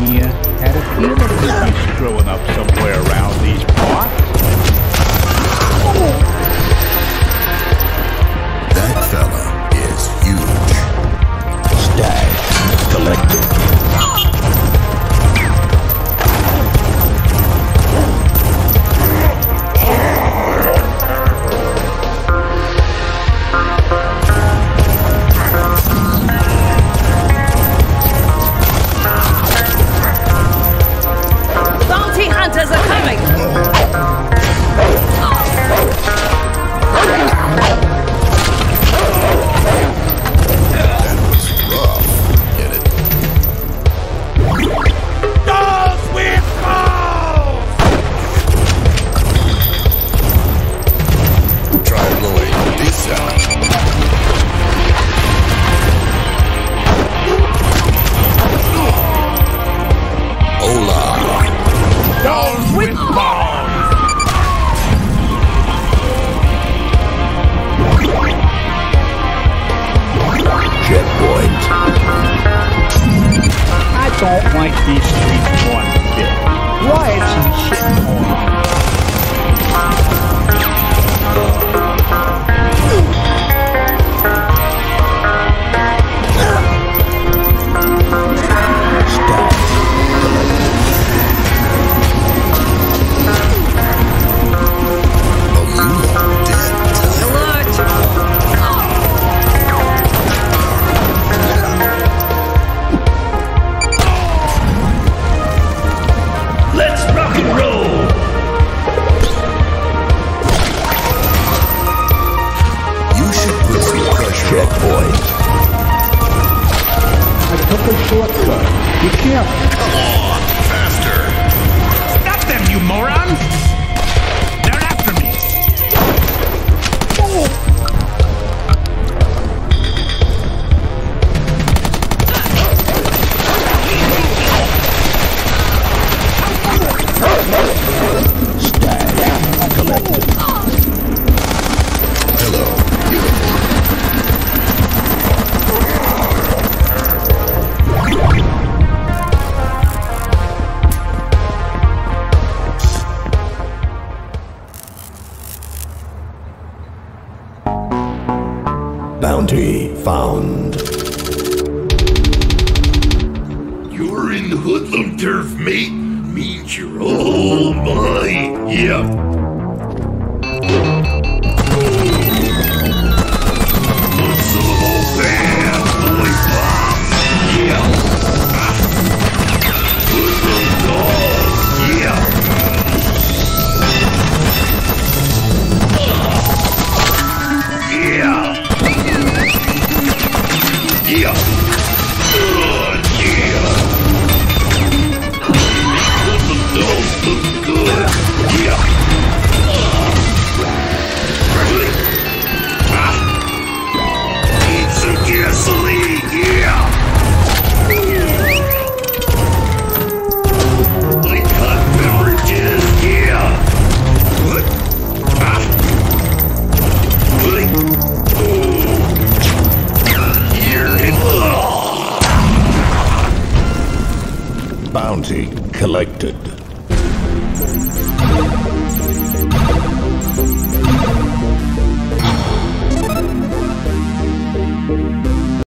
Mia had a feeling that she's growing up somewhere around these parts. might be Street 1 kid. Why isn't shit going on? bounty found. You're in the hoodlum turf, mate. Means you're all mine. Yep. Collected.